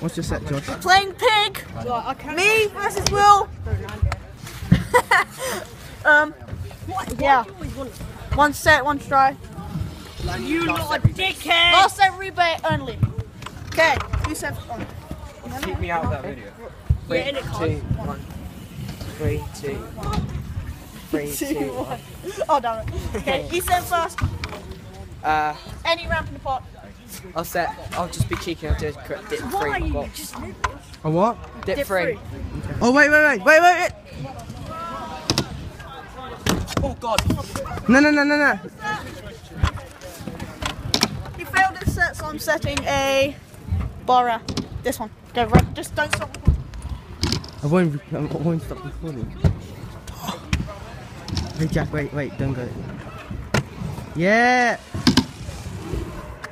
What's your set, Josh? Playing pig. Me versus Will. um, yeah. One set, one try. You lot a dickhead! Last set rebate only. Okay, who said? Oh. Keep me out of that video. Yeah, and it can't. Two, one. Three, two, one. Three, two, one. Oh damn it. Okay, he said first. Uh, Any ramp in the pot. I'll set. I'll just be cheeky and do a correct dip Why three you box. just A what? Dip, Dip three. three. Oh wait, wait, wait, wait, wait. Oh god. No, no, no, no, no. He failed his set, so I'm setting a Bora. This one. Go right. Just don't stop. I won't. I won't stop recording. Hey Jack, wait, wait, don't go. Yeah.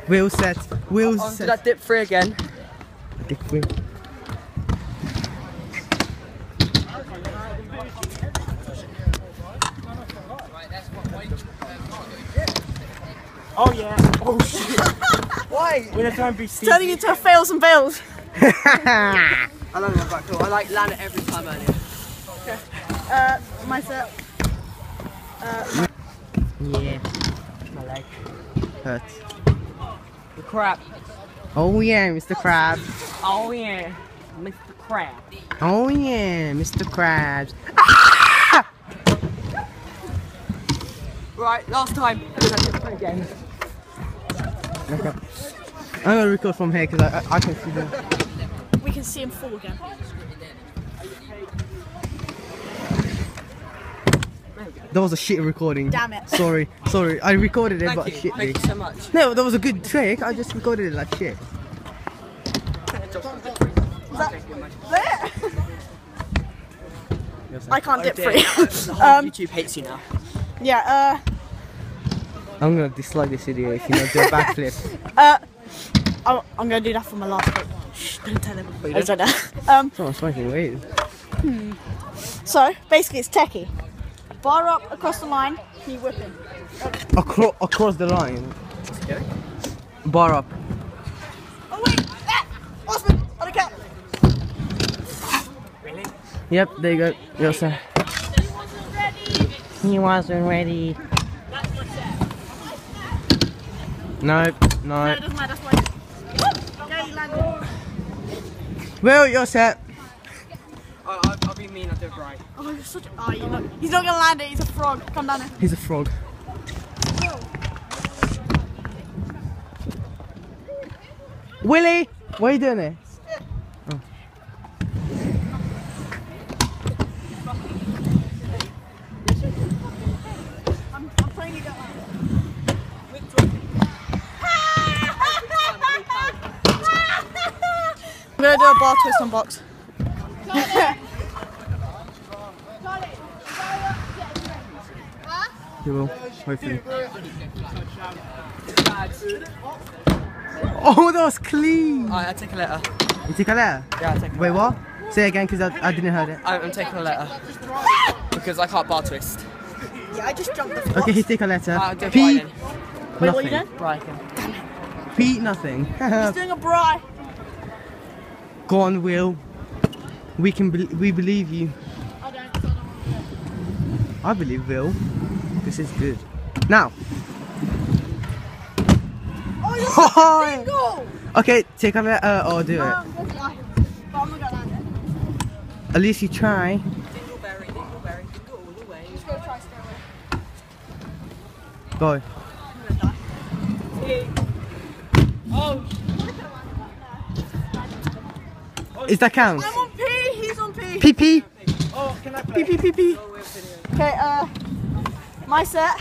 Will set. Will On to set. that dip free again. Dick Will. Oh yeah. Oh shit. Why? We're gonna try and be Steve. Turning into a fails and fails. I love my back door. I like land it every time earlier. Uh, my set. Yeah. My leg. Hurts. The crap. Oh yeah, Mr. Krabs. Oh yeah. Mr. Crab. Oh yeah, Mr. Krabs. Oh, oh, ah! Right, last time. Do that dip three again. Okay. I'm gonna record from here because I, I I can see them. We can see him fall again. That was a shit recording. Damn it. Sorry, sorry. I recorded it, Thank but you. shit. Thank you so much. No, that was a good trick. I just recorded it like shit. There. I can't dip free. Um, YouTube hates you now. yeah. I'm gonna dislike this video if you don't do a backflip. Uh. Uh. I'm, I'm gonna do that for my last bit. Shh, don't tell him. I said that. Um. Someone's smoking weed. So basically, it's techie. Bar up across the line. Knee whipping. Across, across the line. Bar up. Oh wait. Ah! Osman. On the count. Yep, there you go. Yes, sir. He wasn't ready. Nope, No, no. it doesn't matter. That's why. Okay, you landed. Well, you're set. Be mean. I'll do it right. Oh, you're such a. Oh, you're not. He's not gonna land it. He's a frog. Come down here. He's a frog. Willie, what are you doing there? I'm, I'm praying you don't land. I'm gonna do a bar twist on box. You will, hopefully. Oh, that was clean. Alright, I'll take a letter. You take a letter? Yeah, I'll take a Wait, letter. what? Say again, because I, I didn't hear it. I'm, I'm taking a letter. Because I can't bar twist. Yeah, I just jumped the Okay, he take a letter. I'll do P, Brian. Wait, what are you nothing. doing? Brian. P, nothing. He's doing a bri. Go on, Will. We can, be- we believe you. I don't. I don't I believe Will. This is good. Now. Oh, you're single. okay, take a letter or do it. That's fine. But I'm not it. At least you try. Dingleberry, dingleberry, dingle all the way. Just go try stay. Go. I'm gonna die. Oh, Is that count? I'm on P. He's on P. P P oh, can I P P P P. Okay. Uh, my set.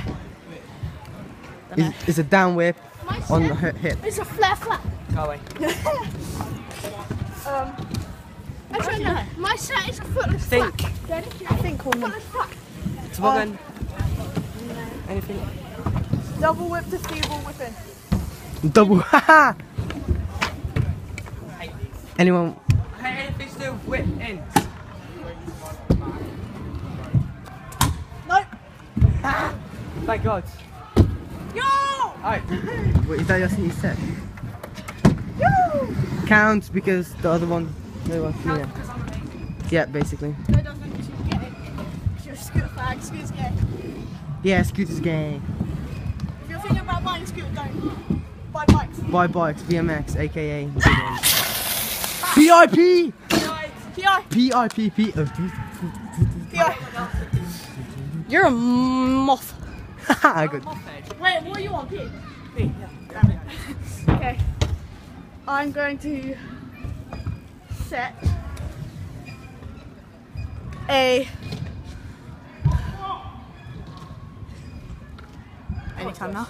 Is, is a down whip My set. on the hip. It's a flat flat. Go away. um. Actually, no. My set is a footless Think. flat. I think woman. Footless flat. Toboggan. Anything? Double whip to feeble whipping. Double. Haha. Anyone? Hey, anything still whip in. Thank God. Yo. Alright. Wait, is that your he said? Yo. counts because the other one. No one. Yeah. Yeah, basically. No, it doesn't. You should get it. You're scooter fag. Scooter's gay. Yeah, scooters gang. If you're thinking about buying scooter, don't. Buy bikes. Buy bikes, BMX, aka. PIP! PI. PIP. PI. You're a moth. Good. Wait, what do you want, P? Okay. I'm going to set a anytime now.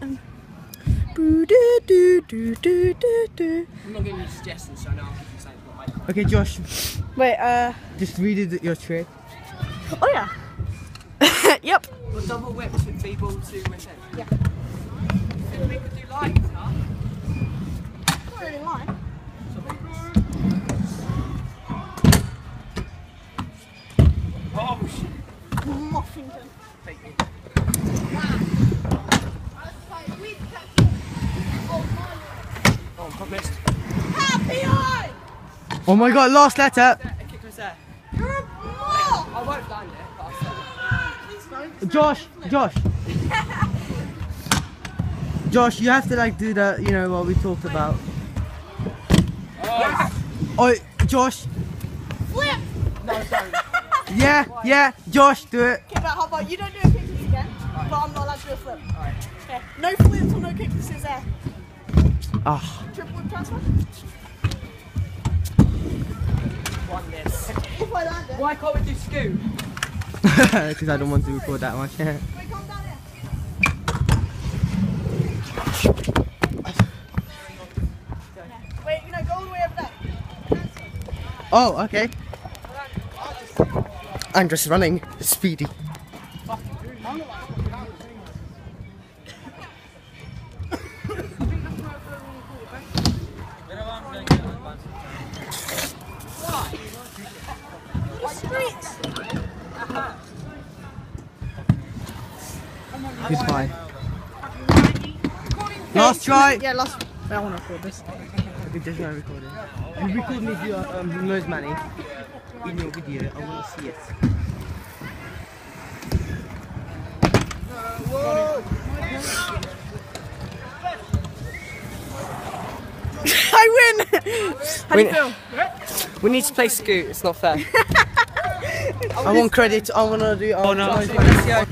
Um, boo doo doo doo doo doo doo. I'm not giving you suggestions, so now I'll give you something. Like, Okay, Josh, Wait, uh, just read it, your trick. oh yeah. yep. well, double whips with B ball to within. Yeah. Think we could do lines, huh? Not really line. Oh, shit. Moffington. Thank you. Oh, I missed. Happy Oh my god, last letter! A kick was there. You're a moth! I won't land it, but I'll still. Josh, Josh. Josh, you have to like do that, you know, what we talked about. Oh, Josh. Flip! No, don't. Yeah, yeah, Josh, do it. Okay, but how about you don't do a kick this again, but I'm not allowed to do a flip. Okay, no flips or no kick this is there. Ah, Triple whip transfer? One miss. If I land it. Why can't we do scoot? because I don't want to record that much. Oh, okay. I'm just running speedy. Last try. Yeah, last. Wait, I want to record this. Okay, just now recording. You record me your um, nose money in your video. I want to see it. I win! How do you Win. feel? We need to play scoot, it's not fair. I want credit. I want to do. I Oh want no, to- let's go.